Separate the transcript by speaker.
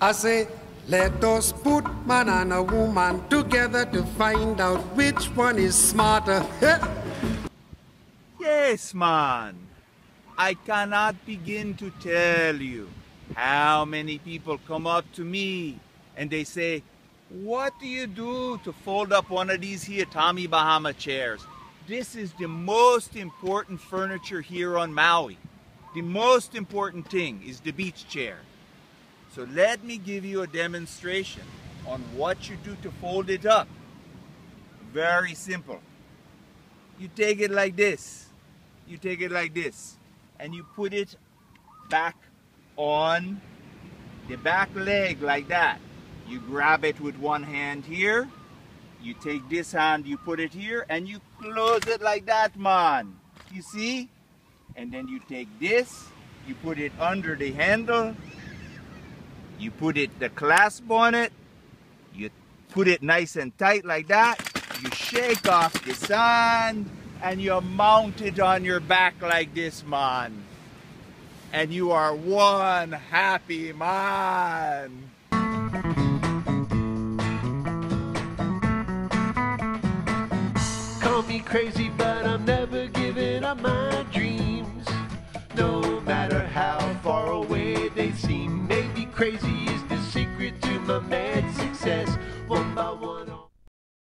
Speaker 1: I say, let us put man and a woman together to find out which one is smarter.
Speaker 2: yes, man. I cannot begin to tell you how many people come up to me and they say, what do you do to fold up one of these here Tommy Bahama chairs? This is the most important furniture here on Maui. The most important thing is the beach chair. So let me give you a demonstration on what you do to fold it up. Very simple. You take it like this. You take it like this. And you put it back on the back leg like that. You grab it with one hand here. You take this hand, you put it here, and you close it like that, man. You see? And then you take this, you put it under the handle, you put it the clasp on it, you put it nice and tight like that, you shake off the sand, and you mount it on your back like this, man. And you are one happy man.
Speaker 3: Call me crazy, but I'm never giving up my dreams. Crazy is the secret to my mad success. One.